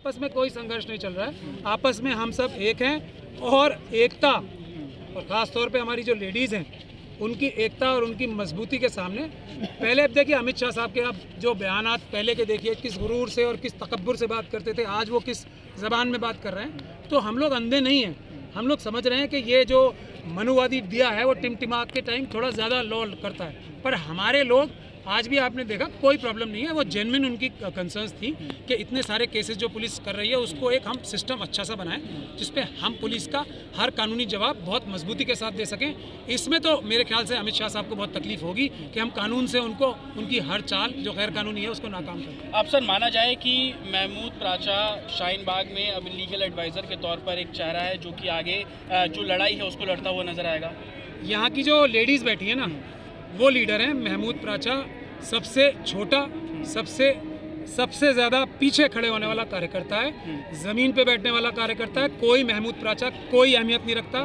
आपस में कोई संघर्ष नहीं चल रहा है। आपस में हम सब एक हैं और एकता, और ख़ास तौर पे हमारी जो लेडीज़ हैं, उनकी एकता और उनकी मजबूती के सामने। पहले अब देखिए अमित शाह साहब के आप जो बयान पहले के देखिए, किस गुरूर से और किस तकबर से बात करते थे, आज वो किस ज़बान में बात कर रहे हैं। तो हम लोग अंधे नहीं हैं। हम लोग समझ रहे हैं कि ये जो मनुवादी दिया है, वो टिमटिमा के टाइम थोड़ा ज़्यादा लॉल करता है। पर हमारे लोग आज भी आपने देखा कोई प्रॉब्लम नहीं है। वो जेनविन उनकी कंसर्न्स थी कि इतने सारे केसेस जो पुलिस कर रही है उसको एक हम सिस्टम अच्छा सा बनाएँ जिसपे हम पुलिस का हर कानूनी जवाब बहुत मजबूती के साथ दे सकें। इसमें तो मेरे ख्याल से अमित शाह साहब को बहुत तकलीफ़ होगी कि हम कानून से उनको उनकी हर चाल जो गैर कानूनी है उसको नाकाम करें अब सर माना जाए कि महमूद प्राचा शाहीन बाग में अब लीगल एडवाइज़र के तौर पर एक चेहरा है जो कि आगे जो लड़ाई है उसको लड़ता हुआ नज़र आएगा। यहाँ की जो लेडीज़ बैठी है ना वो लीडर हैं महमूद प्राचा सबसे छोटा सबसे सबसे ज़्यादा पीछे खड़े होने वाला कार्यकर्ता है ज़मीन पे बैठने वाला कार्यकर्ता है कोई महमूद प्राचा कोई अहमियत नहीं रखता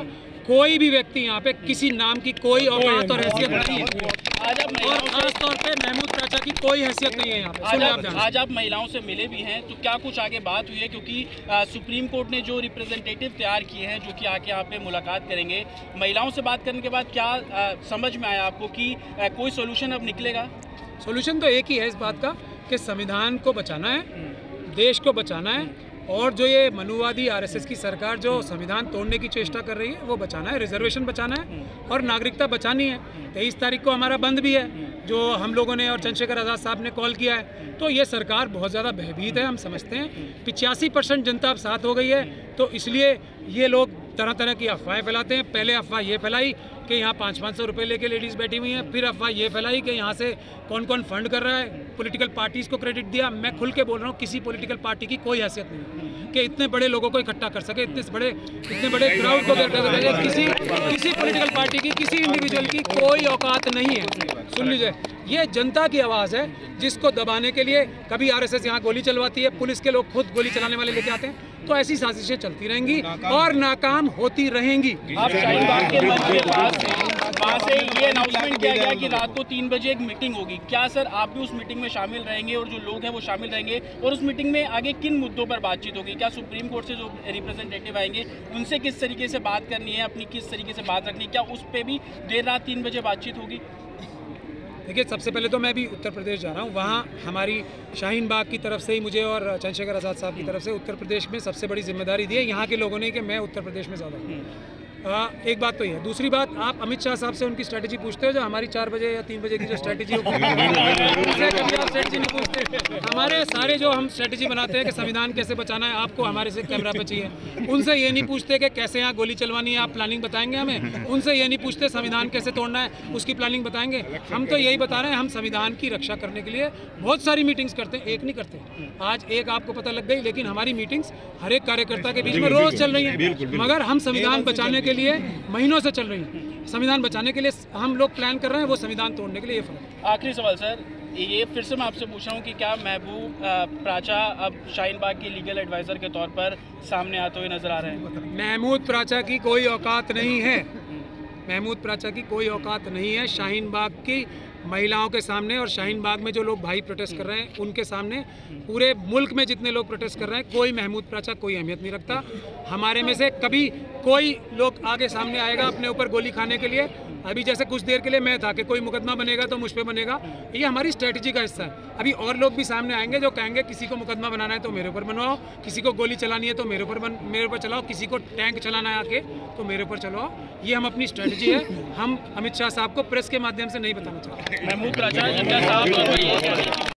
कोई भी व्यक्ति यहाँ पे किसी नाम की कोई औकात और हैसियत नहीं है। और महिलाओं खास तौर पे महमूद प्राचा की कोई हैसियत नहीं है यहाँ पे। आज आप। आज आप महिलाओं से मिले भी हैं तो क्या कुछ आगे बात हुई है? क्योंकि अ, सुप्रीम कोर्ट ने जो रिप्रेजेंटेटिव तैयार किए हैं जो कि आके यहाँ पे मुलाकात करेंगे महिलाओं से बात करने के बाद क्या अ, समझ में आया आपको कि अ, कोई सोल्यूशन अब निकलेगा? सोल्यूशन तो एक ही है इस बात का कि संविधान को बचाना है देश को बचाना है और जो ये मनुवादी आरएसएस की सरकार जो संविधान तोड़ने की चेष्टा कर रही है, वो बचाना है रिजर्वेशन बचाना है और नागरिकता बचानी है। तेईस तारीख को हमारा बंद भी है, जो हम लोगों ने और चंद्रशेखर आज़ाद साहब ने कॉल किया है तो ये सरकार बहुत ज़्यादा भयभीत है, हम समझते हैं। पिचासी परसेंट जनता अब साथ हो गई है तो इसलिए ये लोग तरह तरह की अफवाहें फैलाते हैं। पहले अफवाह ये फैलाई कि यहाँ पाँच पाँच सौ रुपये लेके लेडीज़ बैठी हुई हैं। फिर अफवाह ये फैलाई कि यहाँ से कौन कौन फंड कर रहा है। पॉलिटिकल पार्टीज़ को क्रेडिट दिया। मैं खुल के बोल रहा हूँ, किसी पॉलिटिकल पार्टी की कोई हैसियत नहीं कि इतने बड़े लोगों को इकट्ठा कर सके, इतने बड़े इतने बड़े क्राउड को इकट्ठा कर सके। किसी किसी पॉलिटिकल पार्टी की, किसी इंडिविजुअल की कोई औकात नहीं है। सुन लीजिए, ये जनता की आवाज़ है जिसको दबाने के लिए कभी आरएसएस यहाँ गोली चलवाती है, पुलिस के लोग खुद गोली चलाने वाले लेके आते हैं। तो ऐसी साजिशें चलती रहेंगी और नाकाम होती रहेंगी। आप के पास वहाँ से ये अनाउंसमेंट किया गया कि रात को तीन बजे एक मीटिंग होगी। क्या सर आप भी उस मीटिंग में शामिल रहेंगे और जो लोग हैं वो शामिल रहेंगे? और उस मीटिंग में आगे किन मुद्दों पर बातचीत होगी? क्या सुप्रीम कोर्ट से जो रिप्रेजेंटेटिव आएँगे उनसे किस तरीके से बात करनी है? अपनी किस तरीके से बात रखनी है? क्या उस पर भी देर रात तीन बजे बातचीत होगी? देखिए, सबसे पहले तो मैं भी उत्तर प्रदेश जा रहा हूँ। वहाँ हमारी शाहीन बाग की तरफ़ से ही मुझे और चंद्रशेखर आज़ाद साहब की तरफ़ से उत्तर प्रदेश में सबसे बड़ी ज़िम्मेदारी दी है। यहाँ के लोगों ने कि मैं उत्तर प्रदेश में ज़्यादा आ, एक बात तो ये है। दूसरी बात आप अमित शाह साहब से उनकी स्ट्रेटजी पूछते हो जो हमारी चार बजे या तीन बजे की जो स्ट्रेटजी नहीं पूछते? हमारे सारे जो हम स्ट्रेटजी बनाते हैं कि संविधान कैसे बचाना है आपको हमारे से कैमरा पे चाहिए। उनसे ये नहीं पूछते कि कैसे यहाँ गोली चलवानी है आप प्लानिंग बताएँगे हमें? उनसे ये नहीं पूछते संविधान कैसे तोड़ना है उसकी प्लानिंग बताएँगे। हम तो यही बता रहे हैं हम संविधान की रक्षा करने के लिए बहुत सारी मीटिंग्स करते हैं एक नहीं करते। आज एक आपको पता लग गई लेकिन हमारी मीटिंग्स हर एक कार्यकर्ता के बीच में रोज चल रही है। मगर हम संविधान बचाने के लिए महीनों से चल रही है। संविधान बचाने के लिए हम लोग प्लान कर रहे हैं वो संविधान तोड़ने के लिए ये फ़र्क आखिरी सवाल सर। ये फिर से मैं आपसे पूछ रहा हूँ कि क्या महबूब प्राचा अब शाहीन बाग के लीगल एडवाइज़र के तौर पर सामने आते हुए नज़र आ रहे हैं? महमूद प्राचा की कोई औकात नहीं है। महमूद प्राचा की कोई औकात नहीं है। शाहीन बाग की महिलाओं के सामने और शाहीन बाग में जो लोग भाई प्रोटेस्ट कर रहे हैं, उनके सामने पूरे मुल्क में जितने लोग प्रोटेस्ट कर रहे हैं, कोई महमूद प्राचा कोई अहमियत नहीं रखता। हमारे में से कभी कोई लोग आगे सामने आएगा अपने ऊपर गोली खाने के लिए। अभी जैसे कुछ देर के लिए मैं था कि कोई मुकदमा बनेगा तो मुझ पर बनेगा। ये हमारी स्ट्रेटजी का हिस्सा है। अभी और लोग भी सामने आएँगे जो कहेंगे, किसी को मुकदमा बनाना है तो मेरे ऊपर बनवाओ। किसी को गोली चलानी है तो मेरे ऊपर मेरे ऊपर चलाओ। किसी को टैंक चलाना है आके तो मेरे ऊपर चलाओ। ये हम अपनी स्ट्रेटजी है। हम अमित शाह साहब को प्रेस के माध्यम से नहीं बताना चाहते। महमूद राजा ये